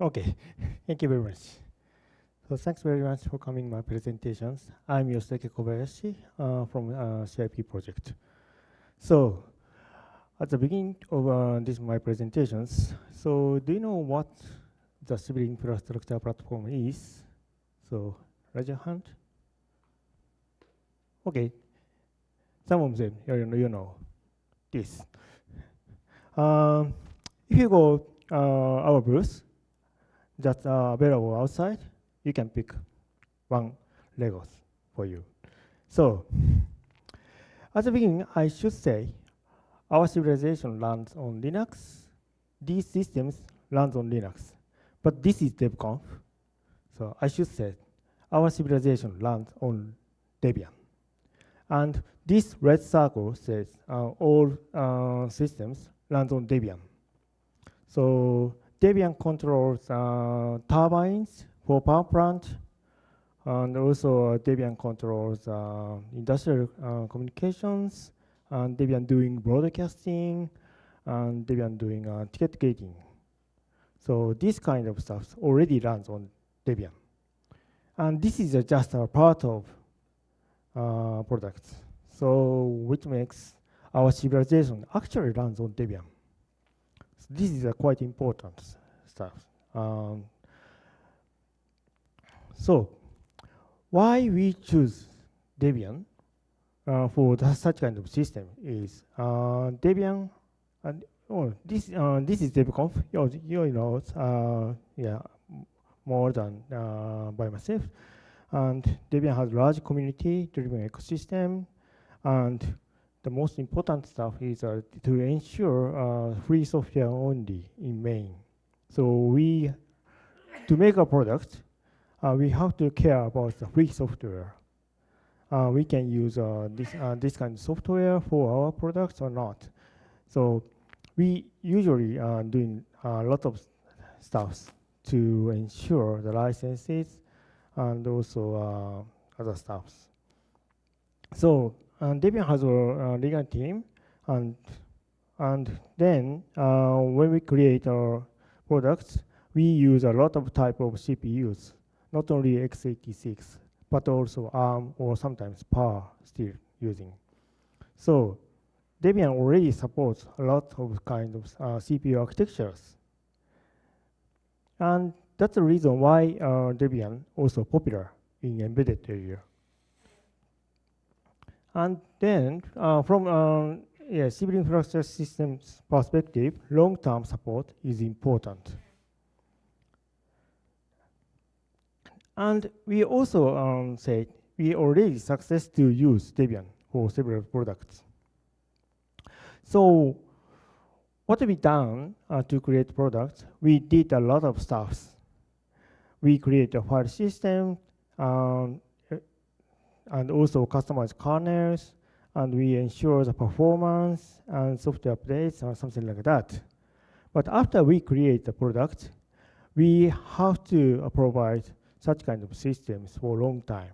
Okay, thank you very much. So thanks very much for coming my presentations. I'm Yoshitake Kobayashi uh, from uh, CIP project. So at the beginning of uh, this my presentations, so do you know what the civil infrastructure platform is? So raise your hand. Okay, some of them you know, you know this. Um, if you go uh, our booth, that's uh, available outside, you can pick one Legos for you. So, at the beginning, I should say our civilization runs on Linux. These systems runs on Linux. But this is DebConf. So I should say our civilization runs on Debian. And this red circle says uh, all uh, systems runs on Debian. So Debian controls uh, turbines for power plant, and also uh, Debian controls uh, industrial uh, communications, and Debian doing broadcasting, and Debian doing uh, ticket gating. So this kind of stuff already runs on Debian. And this is just a part of products. So which makes our civilization actually runs on Debian. This is a quite important stuff. Um, so why we choose Debian uh, for the, such kind of system is uh, Debian, and oh, this uh, this is DebConf. You, you know, uh, yeah, more than uh, by myself. And Debian has large community-driven ecosystem, and the most important stuff is uh, to ensure uh, free software only in main. So we, to make a product, uh, we have to care about the free software. Uh, we can use uh, this, uh, this kind of software for our products or not. So we usually are doing a lot of stuff to ensure the licenses and also other stuffs. So and Debian has a uh, legal team, and and then uh, when we create our products, we use a lot of type of CPUs, not only x86, but also ARM or sometimes PAR still using. So Debian already supports a lot of kind of uh, CPU architectures. And that's the reason why uh, Debian also popular in embedded area. And then uh, from uh, yeah, civil infrastructure systems perspective, long-term support is important. And we also um, said we already success to use Debian for several products. So what we done uh, to create products, we did a lot of stuff. We create a file system, um, and also customize kernels, and we ensure the performance and software updates or something like that. But after we create the product, we have to uh, provide such kind of systems for a long time.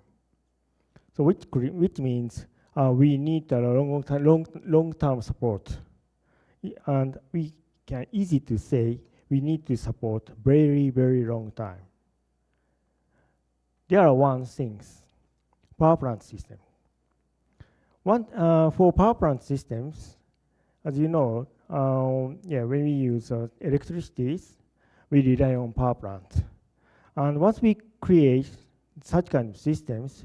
So which, which means uh, we need a long, long, long-term support. And we can easy to say we need to support very, very long time. There are one things power plant system. One, uh, for power plant systems, as you know, um, yeah, when we use uh, electricity, we rely on power plants. And once we create such kind of systems,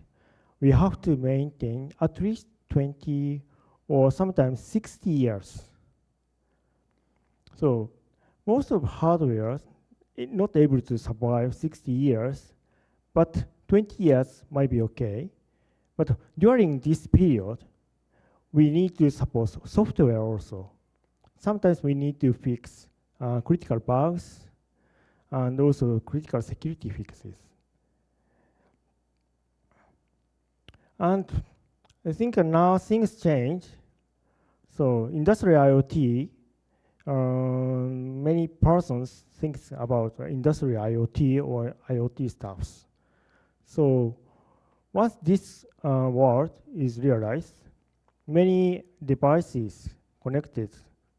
we have to maintain at least 20 or sometimes 60 years. So most of hardware is not able to survive 60 years, but 20 years might be okay. But during this period, we need to support software also. Sometimes we need to fix uh, critical bugs and also critical security fixes. And I think now things change. So industrial IoT, uh, many persons think about industrial IoT or IoT stuffs. So once this uh, word is realized, many devices connected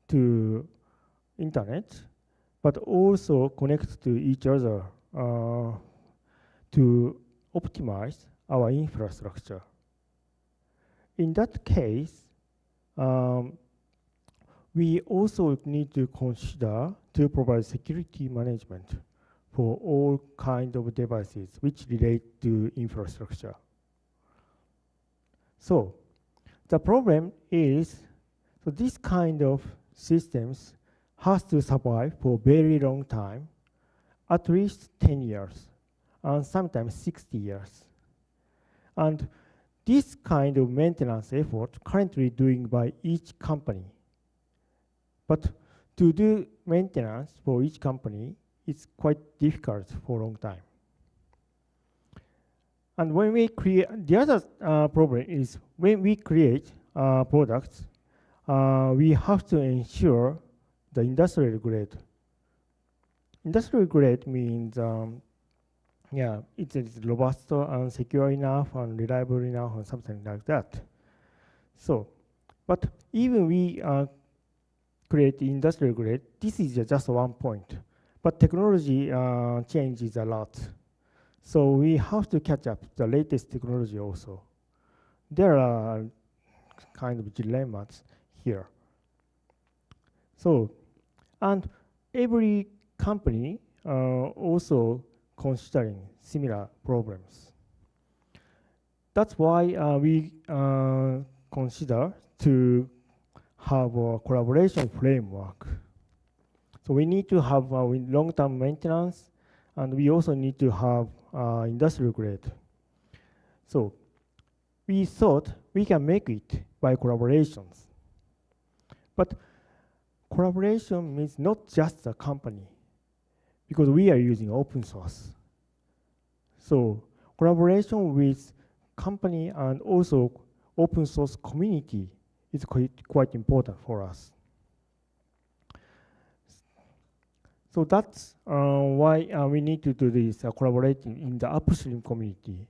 to internet but also connect to each other uh, to optimize our infrastructure. In that case, um, we also need to consider to provide security management for all kinds of devices which relate to infrastructure. So the problem is, so this kind of systems has to survive for a very long time, at least 10 years, and sometimes 60 years. And this kind of maintenance effort currently doing by each company. But to do maintenance for each company is quite difficult for a long time. And when we create, the other uh, problem is when we create uh, products, uh, we have to ensure the industrial grade. Industrial grade means, um, yeah, it is robust and secure enough and reliable enough and something like that. So, but even we uh, create industrial grade, this is just one point. But technology uh, changes a lot. So we have to catch up the latest technology also. There are kind of dilemmas here. So, and every company uh, also considering similar problems. That's why uh, we uh, consider to have a collaboration framework. So we need to have uh, long-term maintenance, and we also need to have uh, industrial grade. So we thought we can make it by collaborations. But collaboration means not just a company, because we are using open source. So collaboration with company and also open source community is quite, quite important for us. So that's uh, why uh, we need to do this uh, collaborating in the upstream community.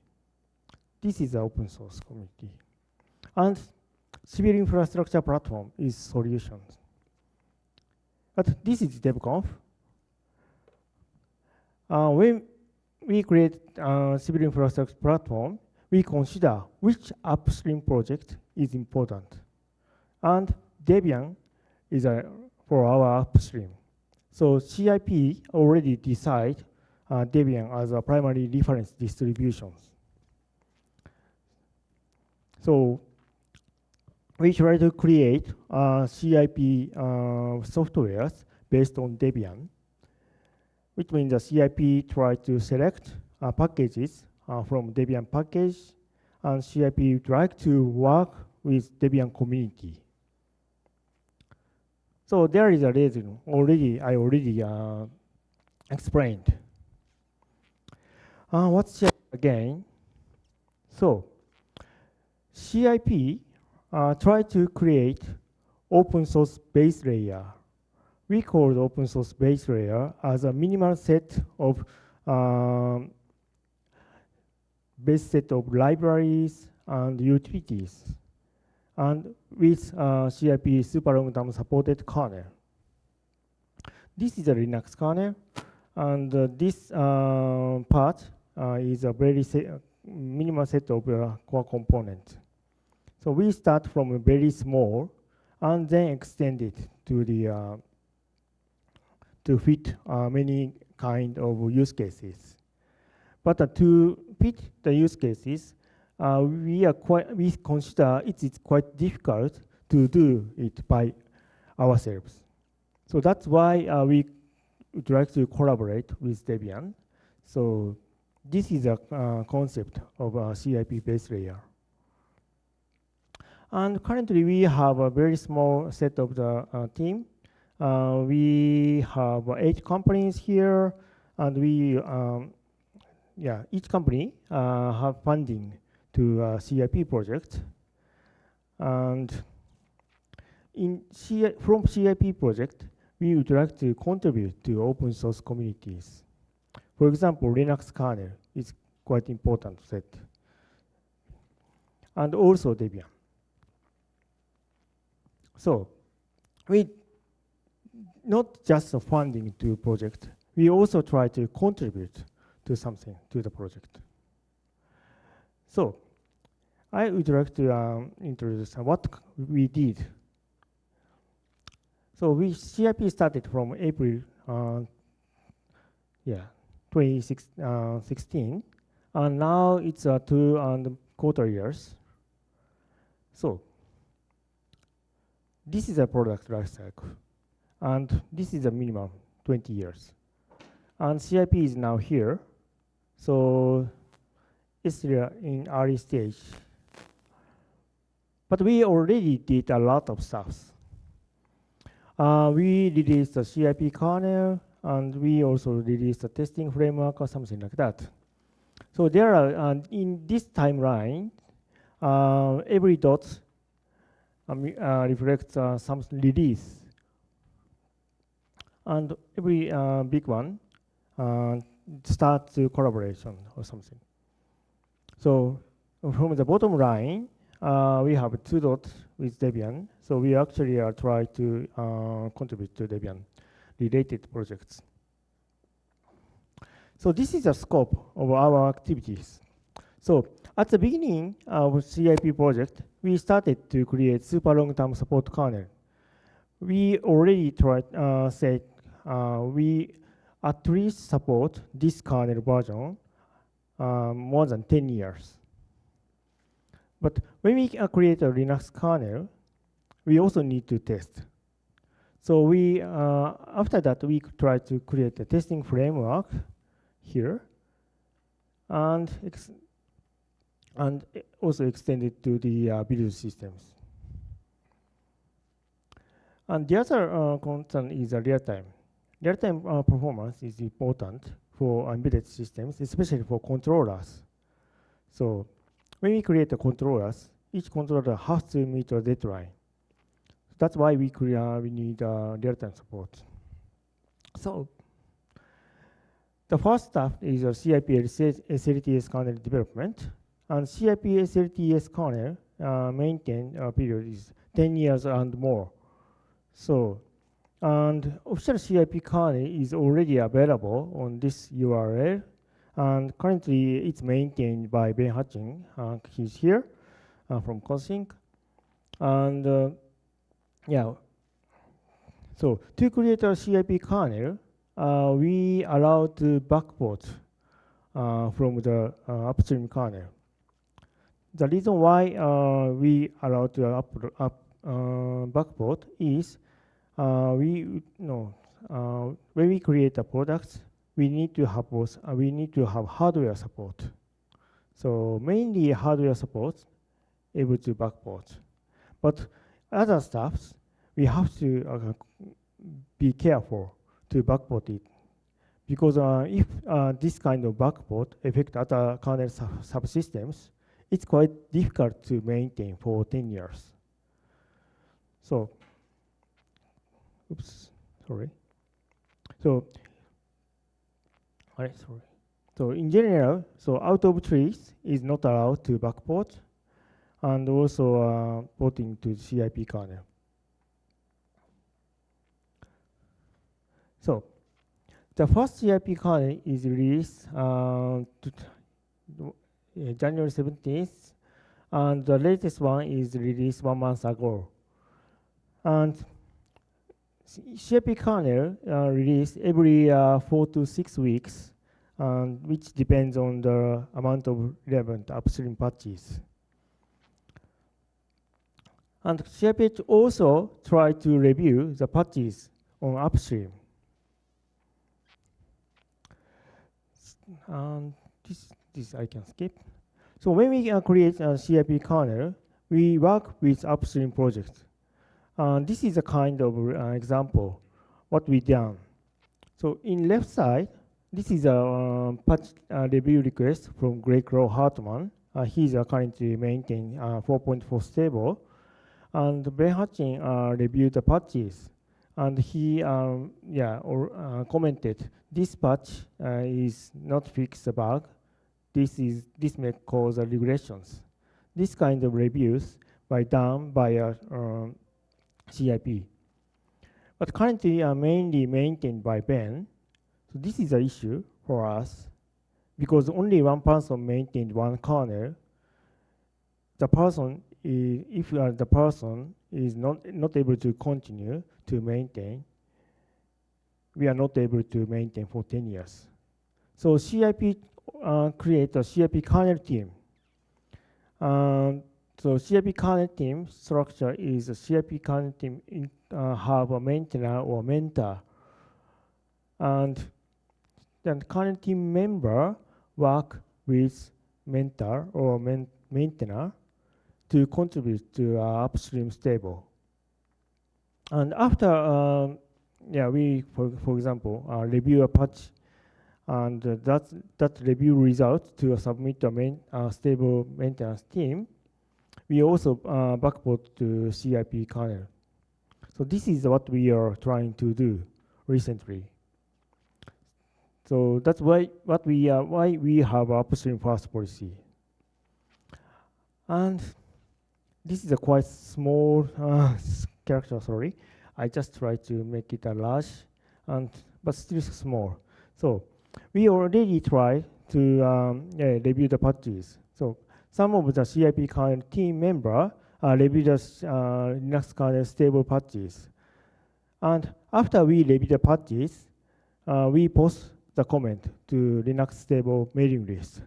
This is the open source community. And civil infrastructure platform is solutions. But this is DebConf. Uh, when we create a civil infrastructure platform, we consider which upstream project is important. And Debian is a, for our upstream. So CIP already decide uh, Debian as a primary reference distributions. So we try to create uh, CIP uh, softwares based on Debian, which means the CIP try to select uh, packages uh, from Debian package, and CIP would like to work with Debian community. So there is a reason already, I already uh, explained. Uh, what's again? So CIP uh, try to create open source base layer. We call the open source base layer as a minimal set of um, base set of libraries and utilities and with uh, CIP super long term supported kernel. This is a Linux kernel, and uh, this uh, part uh, is a very se minimal set of uh, core components. So we start from a very small and then extend it to the uh, to fit many kind of use cases. But to fit the use cases, uh, we are quite we consider it is quite difficult to do it by ourselves. So that's why uh, we would like to collaborate with Debian. So this is a uh, concept of a CIP base layer. And currently we have a very small set of the uh, team. Uh, we have eight companies here, and we, um, yeah, each company uh, have funding to a CIP project. And in C from CIP project, we would like to contribute to open source communities. For example, Linux kernel is quite important set. And also Debian. So we not just funding to project, we also try to contribute to something to the project. So I would like to um, introduce what we did. So we CIP started from April, uh, yeah, 2016, uh, and now it's uh, two and quarter years. So this is a product life cycle, and this is a minimum 20 years. And CIP is now here, so it's in early stage. But we already did a lot of stuff. Uh, we released the CIP kernel, and we also released a testing framework or something like that. So there are, uh, in this timeline, uh, every dot um, uh, reflects uh, some release. And every uh, big one starts to collaboration or something. So from the bottom line, uh, we have two dots with Debian. So we actually are trying to uh, contribute to Debian related projects. So this is the scope of our activities. So at the beginning of CIP project, we started to create super long-term support kernel. We already tried, uh, said uh, we at least support this kernel version uh, more than 10 years. But when we uh, create a Linux kernel, we also need to test. So we, uh, after that, we try to create a testing framework here, and and also extend it to the uh, build systems. And the other uh, concern is real time. Real time uh, performance is important for embedded systems, especially for controllers. So when we create the controllers, each controller has to meet a deadline. That's why we, create, we need uh, real-time support. So the first step is a CIP SLTS kernel development. And CIP SLTS kernel uh, maintain uh, period is 10 years and more. So, and official CIP kernel is already available on this URL and currently, it's maintained by Ben Hutching. Uh, he's here uh, from Codethink. And uh, yeah, so to create a CIP kernel, uh, we allow to backport uh, from the uh, upstream kernel. The reason why we allow to up, up backport is we you know when we create a product, we need to have both, uh, we need to have hardware support. So mainly hardware support, able to backport. But other stuff, we have to uh, be careful to backport it. Because uh, if uh, this kind of backport affect other kernel sub subsystems, it's quite difficult to maintain for 10 years. So, oops, sorry. So right, sorry. So in general, so out of trees is not allowed to backport and also uh, porting to CIP kernel. So the first CIP kernel is released uh, January 17th, and the latest one is released one month ago. And CIP kernel uh, released every uh, four to six weeks, um, which depends on the amount of relevant upstream patches. And CIP also try to review the patches on upstream. And this, this I can skip. So when we uh, create a CIP kernel, we work with upstream projects. Uh, this is a kind of uh, example what we done. So in left side, this is a uh, patch uh, review request from Greg Kroah-Hartman. Uh, he's currently maintaining 4.4 stable. And Ben Hutching reviewed the patches. And he, um, yeah, or, commented, this patch is not fix the bug. This is this may cause regressions. This kind of reviews by done by a um, CIP. but currently are mainly maintained by Ben. So this is an issue for us because only one person maintained one kernel. The person, is, if uh, the person is not, not able to continue to maintain, we are not able to maintain for 10 years. So CIP uh, create a CIP kernel team. Um, so CIP kernel team structure is a CIP kernel team in, uh, have a maintainer or mentor. And then kernel team member work with mentor or main maintainer to contribute to uh, upstream stable. And after, um, yeah, we, for, for example, uh, review a patch and uh, that, that review result to submit a main, uh, stable maintenance team, we also uh, backport to CIP kernel. So this is what we are trying to do recently. So that's why what we are why we have upstream first policy. And this is a quite small uh, character. Sorry, I just try to make it a large, and but still small. So we already try to um, yeah, review the patches. So some of the CIP kernel team member uh, review the uh, Linux kernel stable patches. And after we review the patches, uh, we post the comment to Linux stable mailing list.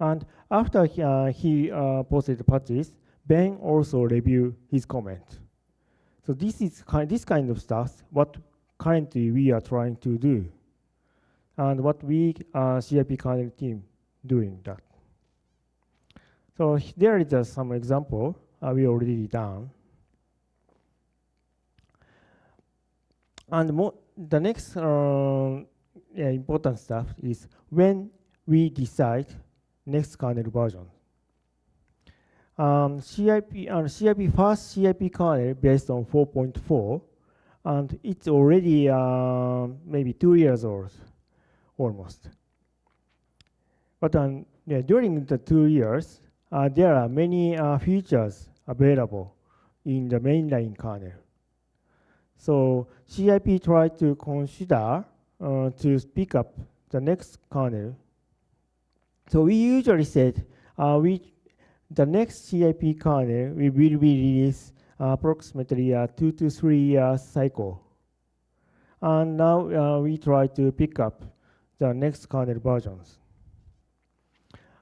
And after he, uh, he uh, posted the patches, Ben also review his comment. So this is kind, this kind of stuff, what currently we are trying to do. And what we, uh, CIP kernel team, doing that. So there is uh, some example uh, we already done. And the next uh, yeah, important stuff is when we decide next kernel version. Um, CIP and CIP first CIP kernel based on 4.4, and it's already uh, maybe two years old, almost. But um, yeah, during the two years, uh, there are many uh, features available in the mainline kernel. So CIP tried to consider uh, to pick up the next kernel. So we usually said uh, we the next CIP kernel we will be released uh, approximately a two to three year cycle. And now uh, we try to pick up the next kernel versions.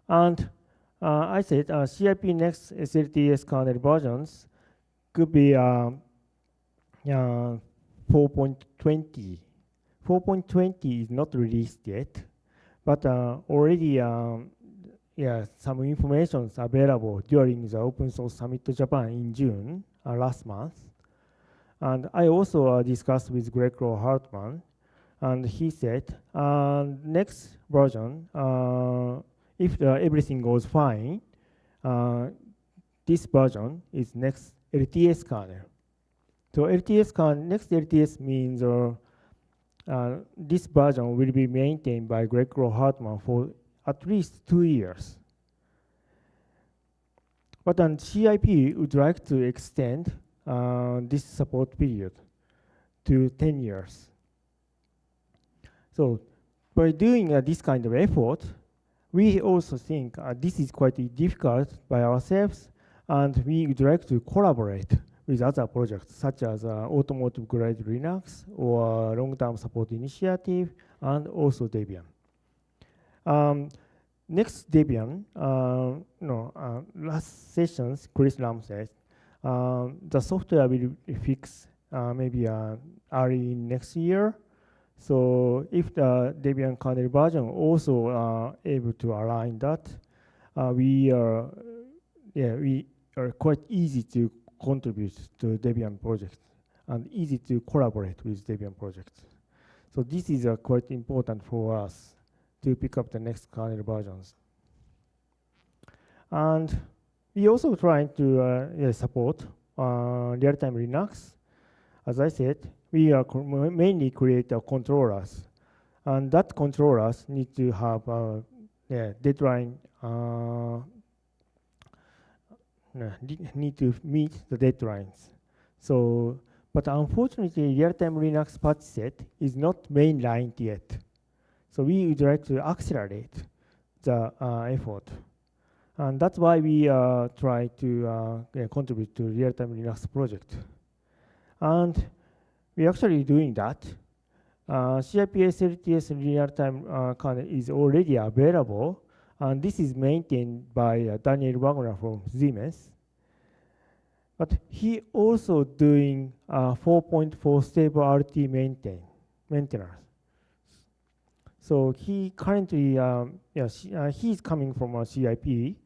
And uh, I said uh, CIP next SLTS kernel versions could be uh, 4.20. 4.20 is not released yet, but uh, already um, yeah, some information is available during the Open Source Summit Japan in June uh, last month. And I also uh, discussed with Greg Hartman, and he said, uh, next version, uh, if everything goes fine, uh, this version is next LTS kernel. So LTS kernel, next LTS means uh, uh, this version will be maintained by Greg Hartman for at least two years. But then CIP would like to extend uh, this support period to 10 years. So by doing uh, this kind of effort, we also think uh, this is quite difficult by ourselves, and we would like to collaborate with other projects such as uh, automotive grade Linux or long-term support initiative and also Debian. Um, next Debian, uh, no, uh, last sessions, Chris Lamb said, um, the software will fixed uh, maybe uh, early next year. So if the Debian kernel version also uh, able to align that, uh, we are, yeah, we are quite easy to contribute to Debian project and easy to collaborate with Debian projects. So this is uh, quite important for us to pick up the next kernel versions. And we also trying to uh, yeah, support uh, real-time Linux. As I said, we are mainly create controllers. And that controllers need to have a uh, yeah, deadline uh, need to meet the deadlines. So But unfortunately, real-time Linux patch set is not mainlined yet. So we would like to accelerate the uh, effort. And that's why we uh, try to uh, contribute to real-time Linux project. And we're actually doing that. Uh, CIP SLTS real-time uh, kernel is already available, and this is maintained by uh, Daniel Wagner from Siemens. But he also doing 4.4 stable RT maintain, maintenance. So he currently, um, yeah, uh, he's coming from a CIP,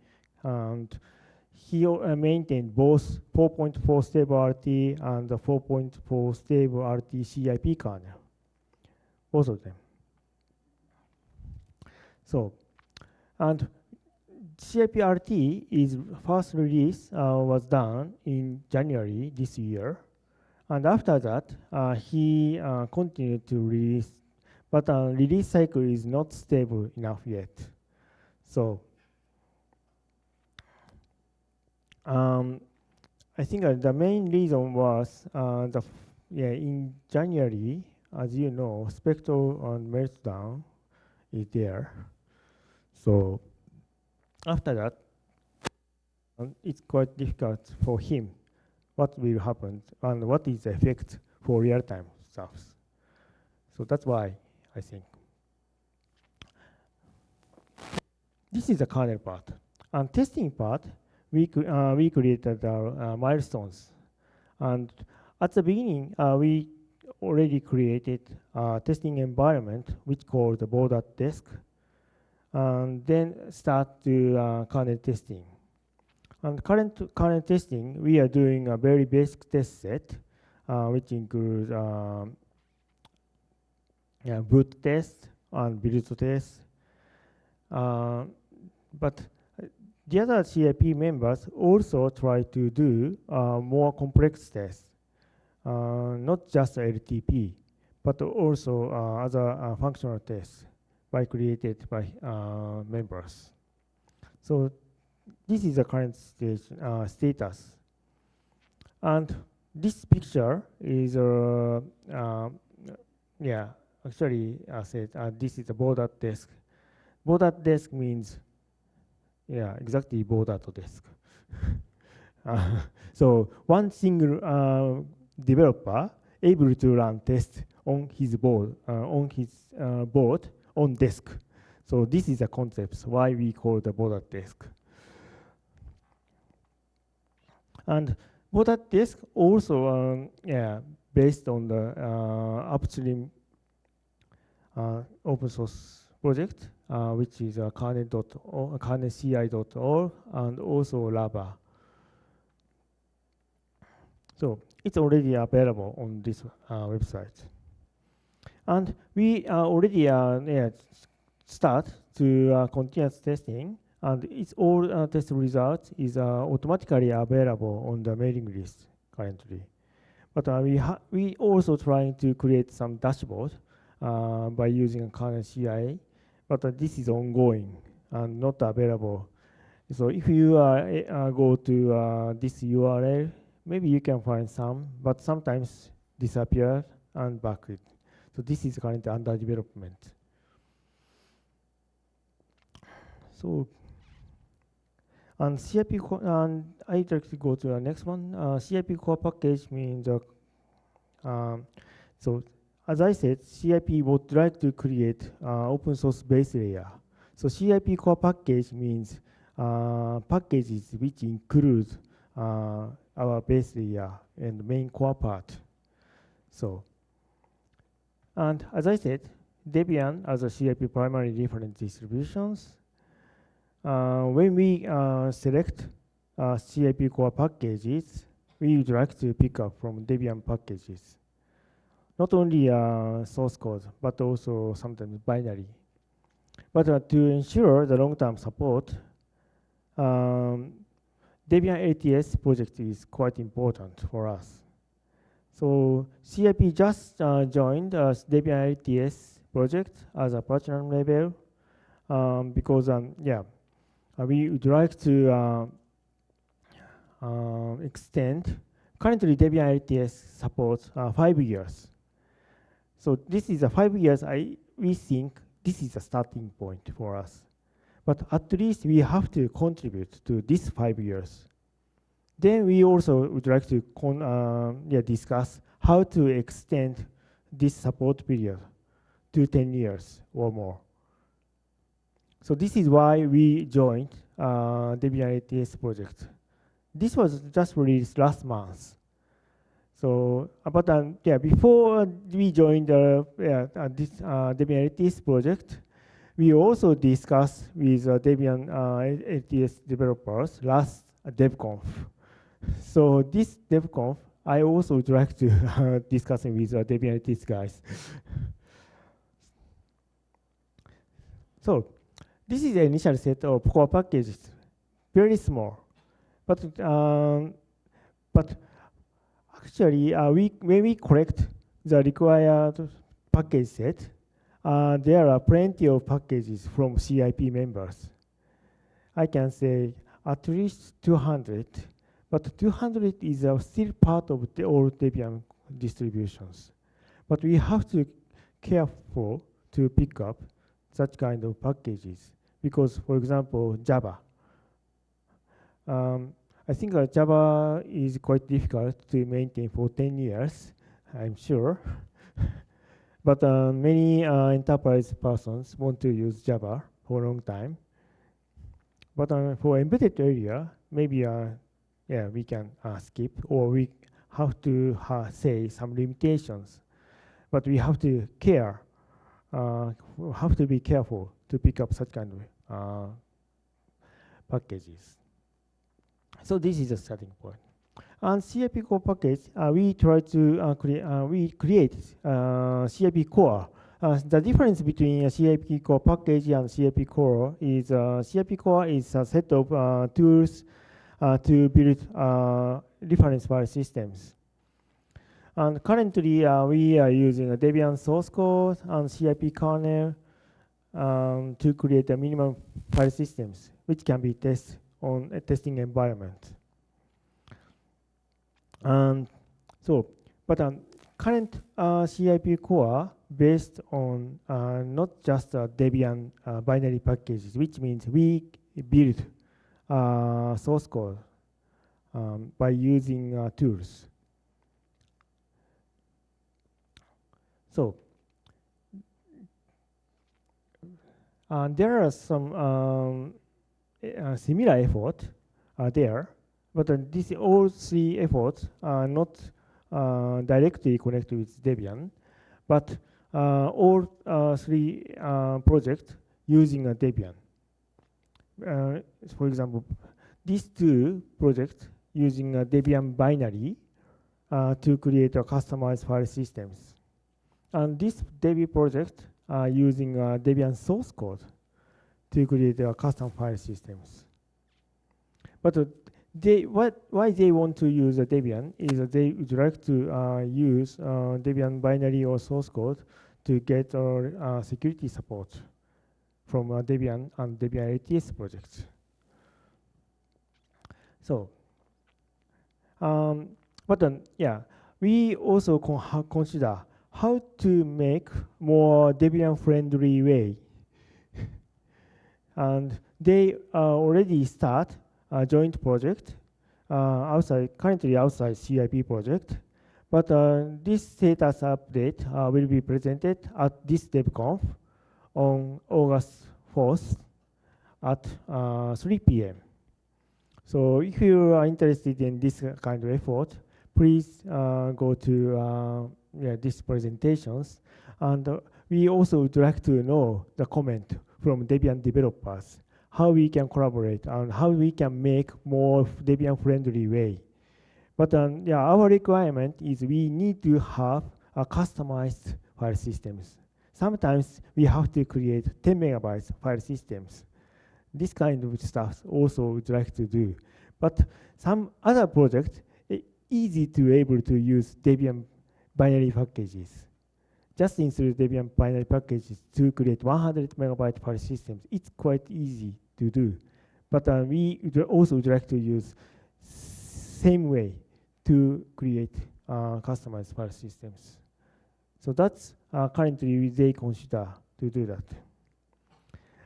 and he uh, maintained both 4.4 stable RT and the 4.4 stable RT CIP kernel, both of them. So, and CIP RT is first release uh, was done in January this year, and after that, uh, he uh, continued to release but uh, release cycle is not stable enough yet. So um, I think uh, the main reason was uh, the yeah in January, as you know, Spectre and Meltdown is there. So after that, um, it's quite difficult for him what will happen and what is the effect for real-time stuff. So that's why I think. This is the kernel part. And testing part, we, uh, we created our uh, milestones. And at the beginning, uh, we already created a testing environment, which called the board at desk, and then start to uh, kernel testing. And current kernel testing, we are doing a very basic test set, which includes um, yeah, boot test and build test. Uh, but the other CIP members also try to do uh, more complex tests, uh, not just LTP, but also uh, other uh, functional tests by created by uh, members. So this is the current stage, status. And this picture is, yeah, actually I said uh, this is a board at desk. Board at desk means, yeah, exactly board at desk. uh, so one single uh, developer able to run tests on his board, uh, on his uh, board on desk. So this is a concept why we call the board at desk. And board at desk also, um, yeah, based on the uh, upstream open source project, uh, which is uh, kernelci.org, and also Lava. So it's already available on this uh, website. And we uh, already uh, yeah, start to uh, continuous testing, and it's all uh, test results is automatically available on the mailing list currently. But we we also trying to create some dashboard uh, by using CI, but uh, this is ongoing and not available. So if you uh, go to this URL, maybe you can find some, but sometimes disappear and back it. So this is currently under development. So, and CIP, and like to go to the next one. Uh, CIP core package means, uh, um, so as I said, CIP would like to create uh, open source base layer. So CIP core package means uh, packages which include uh, our base layer and main core part. So, and as I said, Debian as a CIP primary reference distributions. Uh, when we uh, select uh, CIP core packages, we would like to pick up from Debian packages not only uh, source code, but also sometimes binary. But uh, to ensure the long-term support, um, Debian LTS project is quite important for us. So CIP just uh, joined uh, Debian LTS project as a platinum level um, because, um, yeah, uh, we would like to uh, uh, extend currently Debian LTS supports five years. So this is a five years, I, we think this is a starting point for us. But at least we have to contribute to this five years. Then we also would like to uh, yeah, discuss how to extend this support period to 10 years or more. So this is why we joined uh, Debian LTS project. This was just released last month. So about um, yeah, before we joined the yeah, uh, this uh, Debian LTS project, we also discussed with uh, Debian uh, LTS developers last uh, DebConf. So this DebConf, I also would like to uh, discussing with uh, Debian LTS guys. so this is the initial set of core packages, very small, but um, but actually uh, we when we collect the required package set, uh, there are plenty of packages from CIP members. I can say at least 200, but 200 is uh, still part of the old Debian distributions. But we have to careful to pick up such kind of packages because, for example, Java. Um, I think uh, Java is quite difficult to maintain for 10 years, I'm sure. but uh, many uh, enterprise persons want to use Java for a long time. But uh, for embedded area, maybe uh, yeah, we can uh, skip or we have to say some limitations. But we have to care, have to be careful to pick up such kind of packages. So this is a starting point. And CIP core package, uh, we try to uh, create, uh, we create uh, CIP core. Uh, the difference between a CIP core package and CIP core is CIP core is a set of tools to build reference file systems. And currently, we are using a Debian source code and CIP kernel um, to create a minimum file systems, which can be tested on a testing environment. And so, but um, current uh, CIP core based on uh, not just uh, Debian uh, binary packages, which means we build uh, source code um, by using uh, tools. So there are some um, uh, similar efforts uh, there, but uh, these all three efforts are not uh, directly connected with Debian, but uh, all three projects using a Debian. for example, these two projects using a Debian binary to create a customized file systems. And this Debian project uh, using uh, Debian source code to create a custom file systems. But uh, they, what, why they want to use Debian is that they would like to uh, use uh, Debian binary or source code to get security support from Debian and Debian LTS projects. So, um, but then, yeah, we also con consider how to make more Debian-friendly way. And they uh, already start a joint project uh, outside, currently outside CIP project. But uh, this status update uh, will be presented at this DebConf on August 4th at uh, 3 p.m. So if you are interested in this kind of effort, please uh, go to yeah, these presentations. And uh, we also would like to know the comment from Debian developers, how we can collaborate and how we can make more Debian-friendly way. But um, yeah, our requirement is we need to have a customized file systems. Sometimes we have to create 10 megabytes file systems. This kind of stuff also would like to do. But some other projects, easy to able to use Debian binary packages. Just install Debian binary packages to create 100 megabyte file systems. It's quite easy to do. But uh, we also would like to use same way to create uh, customized file systems. So that's uh, currently they consider to do that.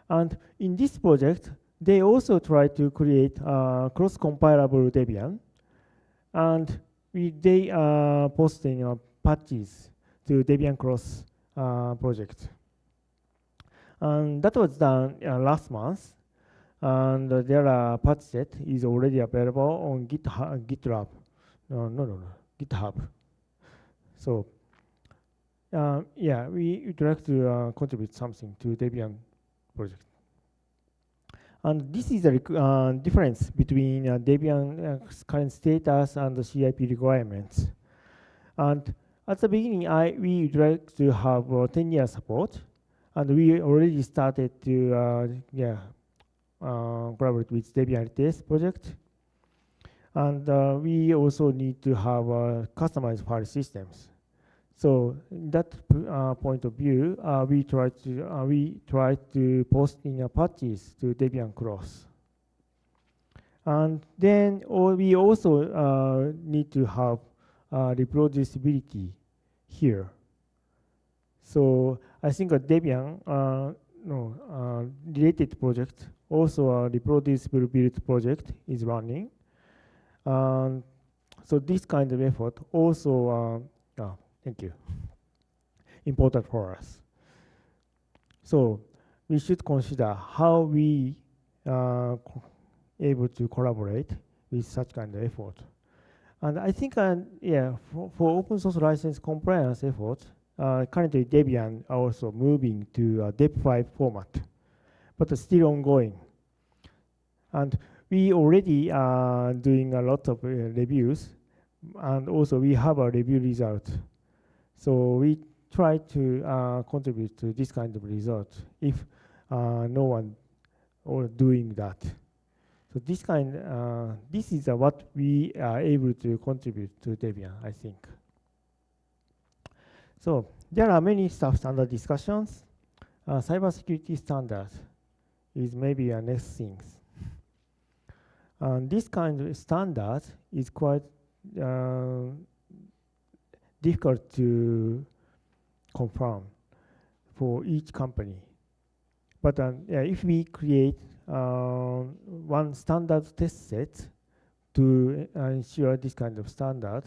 And in this project, they also try to create uh, cross-compilable Debian, and we, they are posting uh, patches to Debian Cross uh, project. And that was done uh, last month, and uh, their uh, patch set is already available on GitHub, GitLab. No, no, no, no, GitHub. So, uh, yeah, we would like to uh, contribute something to Debian project. And this is the uh, difference between uh, Debian uh, current status and the CIP requirements. And at the beginning, I, we would like to have 10-year support, and we already started to yeah, collaborate with Debian LTS project. And uh, we also need to have uh, customized file systems. So in that uh, point of view, uh, we try to uh, we try to post in patches to Debian Cross. And then we also uh, need to have reproducibility here. So I think a Debian no related project also a reproducible build project is running. Um, so this kind of effort also uh, Thank you. Important for us. So we should consider how we are uh, able to collaborate with such kind of effort. And I think, uh, yeah, for, for, open source license compliance effort, uh, currently Debian are also moving to a DEP-5 format, but still ongoing. And we already are doing a lot of uh, reviews, and also we have a review result so we try to uh, contribute to this kind of result if uh, no one or doing that. So this kind, uh, this is what we are able to contribute to Debian, I think. So there are many stuff under discussions. Uh, cybersecurity standard is maybe a next thing. And this kind of standard is quite uh, difficult to confirm for each company. But um, yeah, if we create uh, one standard test set to uh, ensure this kind of standard,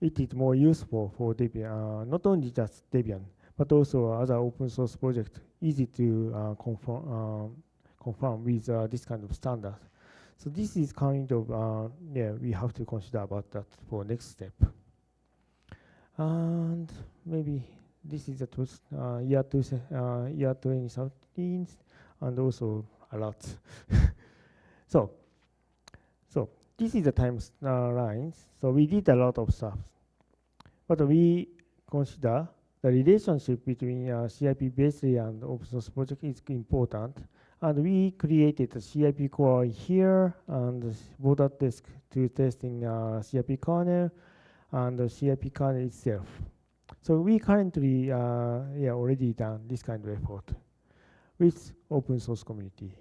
it is more useful for Debian, uh, not only just Debian, but also other open source projects, easy to uh, confirm, uh, confirm with uh, this kind of standard. So this is kind of, yeah, we have to consider about that for next step. And maybe this is the uh, year, two, uh, year 2013, and also a lot. so, so this is the time uh, lines. So we did a lot of stuff, but we consider the relationship between uh, CIP basically and open source project is important. And we created a CIP core here and board at desk to testing uh, CIP kernel and the CIP kernel itself. So we currently uh, yeah, already done this kind of effort with open source community.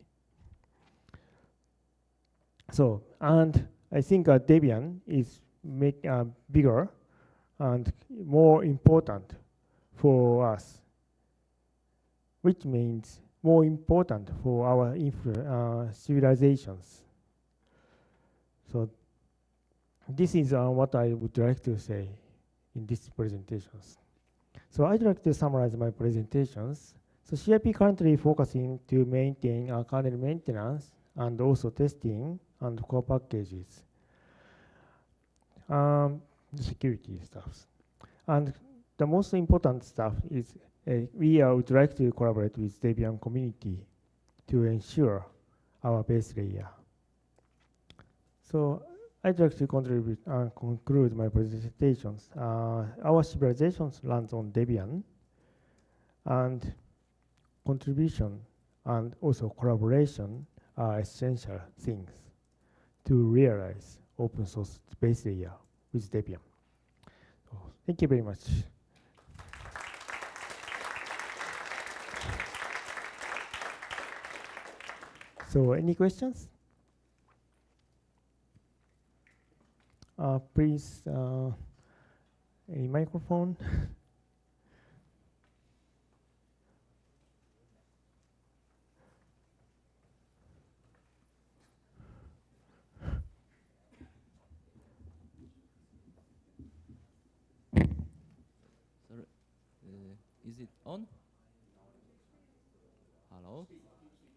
So, and I think uh, Debian is make, uh, bigger and more important for us, which means more important for our uh, civilizations. So this is uh, what I would like to say in these presentations. So I'd like to summarize my presentations. So CIP currently focusing to maintain kernel maintenance and also testing and core packages. Um, the security stuff. And the most important stuff is uh, we uh, would like to collaborate with Debian community to ensure our base layer. So I'd like to contribute and uh, conclude my presentations. Uh, our civilization runs on Debian, and contribution and also collaboration are essential things to realize open source base layer with Debian. So thank you very much. So any questions? Uh, please, uh, a microphone. Sorry, uh, is it on? Hello.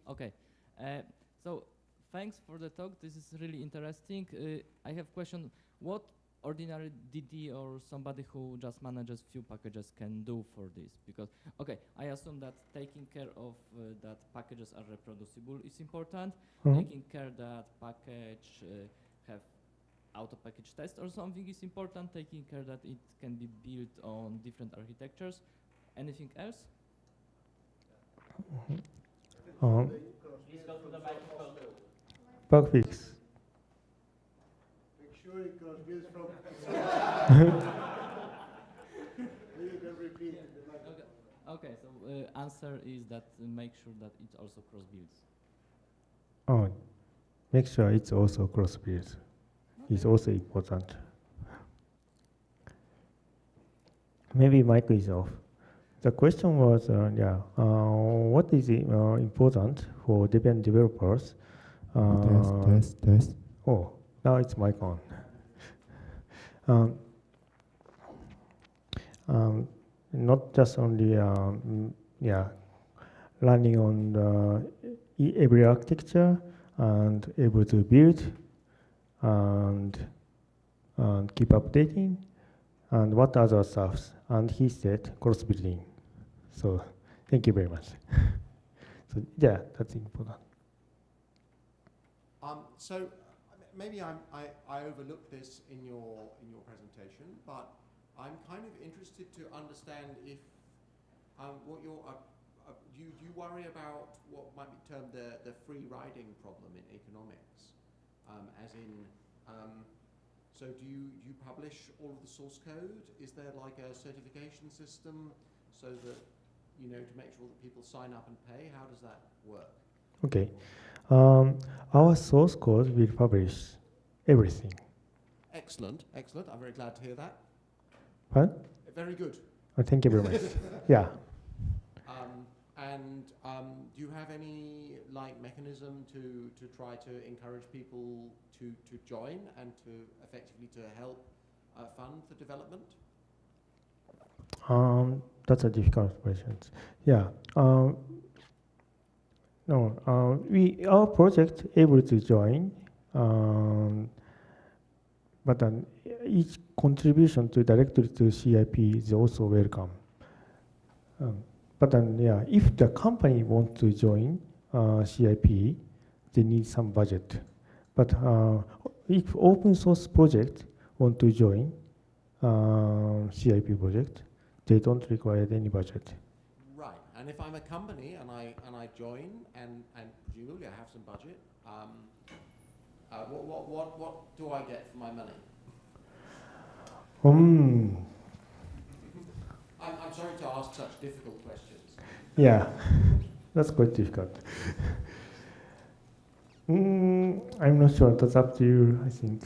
Okay. Uh, so thanks for the talk. This is really interesting. Uh, I have question. What ordinary DD or somebody who just manages few packages can do for this? Because okay, I assume that taking care of uh, that packages are reproducible is important. Mhm. Taking care that package uh, have auto package test or something is important. Taking care that it can be built on different architectures. Anything else? Um, Please go to the microphone. Bug fix. Make sure it goes views from. You can the Okay. Okay. So uh, answer is that uh, make sure that it also cross builds. Oh, make sure it's also cross build. It's also important. Maybe mic is off. The question was, uh, yeah, uh, what is it, uh, important for Debian developers? Uh, test, test, test. Oh, now it's mic on. um, um, not just only, um, yeah, running on the e- every architecture and able to build and, and keep updating and what other stuffs. And he said cross building. So thank you very much. so yeah, that's important. Um, so maybe I'm, I, I overlooked this in your, in your presentation, but I'm kind of interested to understand if um, what your, uh, uh, do, you, you worry about what might be termed the, the free riding problem in economics? Um, as in, um, so do you, do you publish all of the source code? Is there like a certification system so that, you know, to make sure that people sign up and pay? How does that work? Okay. Um, our source code will publish everything. Excellent, excellent. I'm very glad to hear that. Pardon? Very good. Uh, thank you very much. yeah. Um, and um, do you have any like mechanism to, to try to encourage people to, to join and to effectively to help uh, fund the development? Um, that's a difficult question. Yeah. Um, no, uh, we our project able to join, um, but um, each contribution to directly to CIP is also welcome. Um, but then, yeah, if the company wants to join uh, CIP, they need some budget. But uh, if open source project want to join uh, CIP project, they don't require any budget. And if I'm a company and I and I join and, and presumably I have some budget, um, uh, what, what, what, what do I get for my money? Hmm. I'm, I'm sorry to ask such difficult questions. Yeah, that's quite difficult. mm, I'm not sure. That's up to you. I think.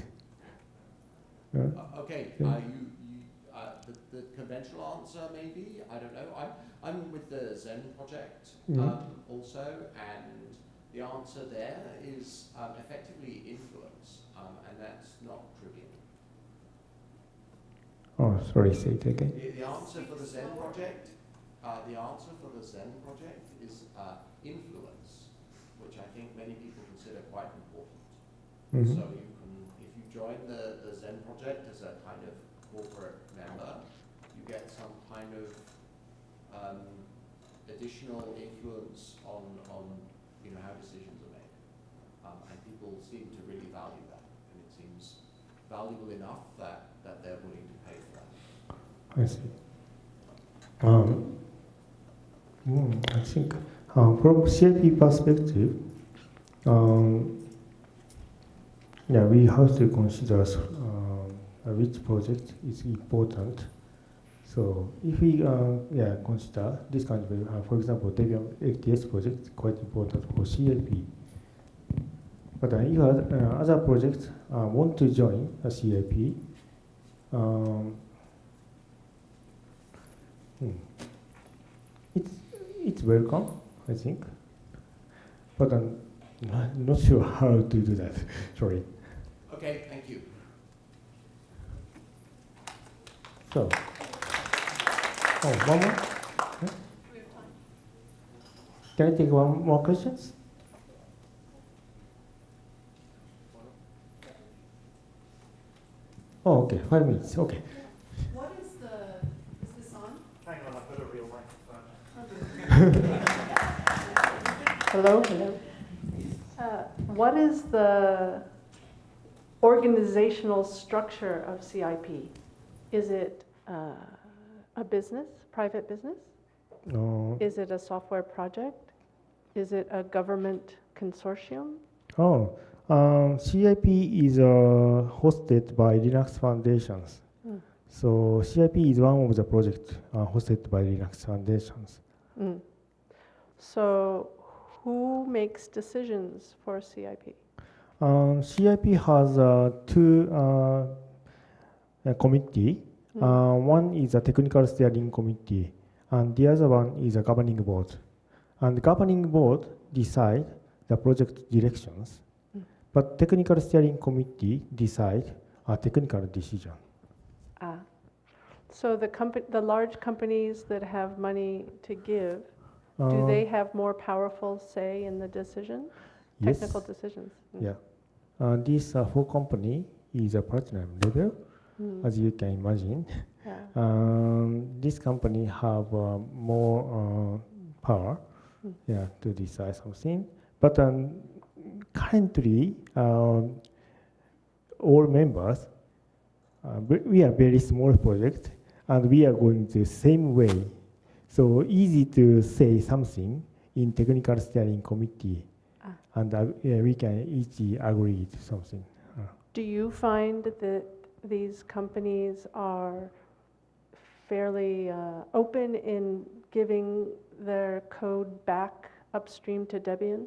Uh, okay, Yeah. uh, you, you, uh, the, the conventional answer maybe, I don't know. I'm, I'm with the Xen project Mhm. um, also, and the answer there is um, effectively influence, um, and that's not trivial. oh, sorry. Say it again. The, the answer for the Xen project, uh, the answer for the Xen project is uh, influence, which I think many people consider quite important. Mhm. So you can, if you join the, the Xen project as a kind of corporate member, get some kind of um, additional influence on, on you know how decisions are made, um, and people seem to really value that, and it seems valuable enough that, that they're willing to pay for that. I see. Um, mm, I think uh, from CIP perspective, um, yeah, we have to consider um, uh, which project is important. So if we uh, yeah consider this kind of, uh, for example, Debian LTS project is quite important for CIP. But uh, if other, uh, other projects uh, want to join a CIP, um, hmm, it's it's welcome, I think. But I'm not, not sure how to do that. Sorry. Okay, thank you. So, oh, one more. Yeah. Can I take one more questions? Oh, okay, five minutes. Okay. What is the, is this on? Hang on, I've got a real microphone. Hello, hello. Uh, What is the organizational structure of CIP? Is it uh, a business, private business? No. Is it a software project? Is it a government consortium? Oh, um, CIP is uh, hosted by Linux Foundations. Mm. So CIP is one of the projects uh, hosted by Linux Foundations. Mm. So who makes decisions for CIP? Um, CIP has uh, two uh, committee. Mm. Uh, one is a technical steering committee, and the other one is a governing board. And the governing board decide the project directions, Mm. but technical steering committee decide a technical decision. Ah. So the compa- the large companies that have money to give, do Uh, they have more powerful say in the decision? yes. Technical decisions? Mm. Yeah. Uh, this uh, for company is a platinum level, Mm. as you can imagine. Yeah. Um, this company have uh, more uh, power, Mm. yeah, to decide something. But um, currently, um, all members, uh, we- are very small project, and we are going the same way. So easy to say something in technical steering committee, Ah. and uh, yeah, we can easily agree to something. Do you find that these companies are fairly uh, open in giving their code back upstream to Debian?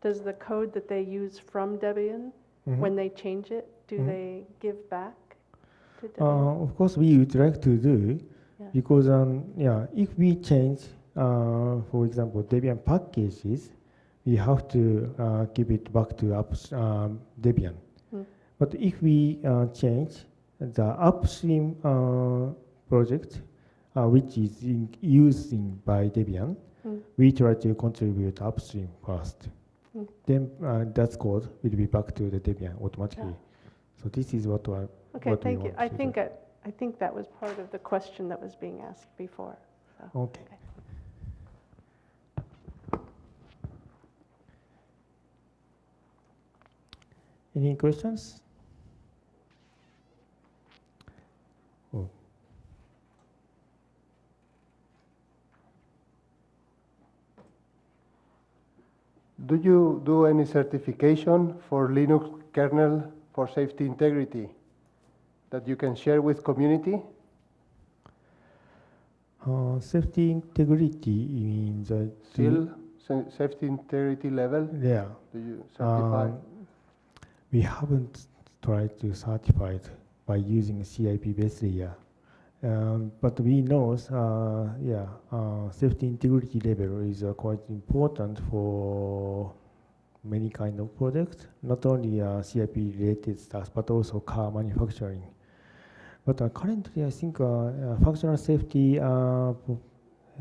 Does the code that they use from Debian, Mhm. when they change it, do Mhm. they give back to Debian? Uh, of course, we would like to do Yeah. because um, yeah, if we change, uh, for example, Debian packages, we have to uh, give it back to up, um, Debian. But if we uh, change the upstream uh, project, uh, which is in, using by Debian, Mm. we try to contribute upstream first. Mm. Then uh, that code will be back to the Debian automatically. So this is what I Okay, what thank you. I think, I I think that was part of the question that was being asked before. so. Okay. Any questions? Do you do any certification for Linux kernel for safety integrity that you can share with community? uh, safety integrity means the Still safety integrity level? yeah. Do you certify? Um, we haven't tried to certify it by using CIP base layer. Um, but we know, uh, yeah, uh, safety integrity level is uh, quite important for many kind of products, not only uh, CIP related stuff, but also car manufacturing. But uh, currently, I think uh, functional safety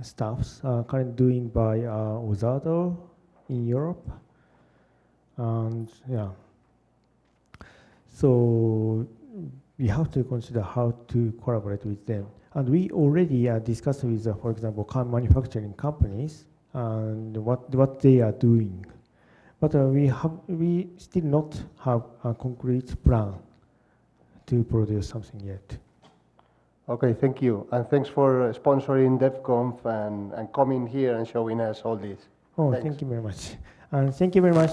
stuffs are currently doing by uh, OSADL in Europe. And yeah, so we have to consider how to collaborate with them. And we already uh, discussed with, uh, for example, car manufacturing companies and what what they are doing. But uh, we have we still not have a concrete plan to produce something yet. Okay, thank you. And thanks for sponsoring DebConf and, and coming here and showing us all this. Oh, Thanks. thank you very much. And thank you very much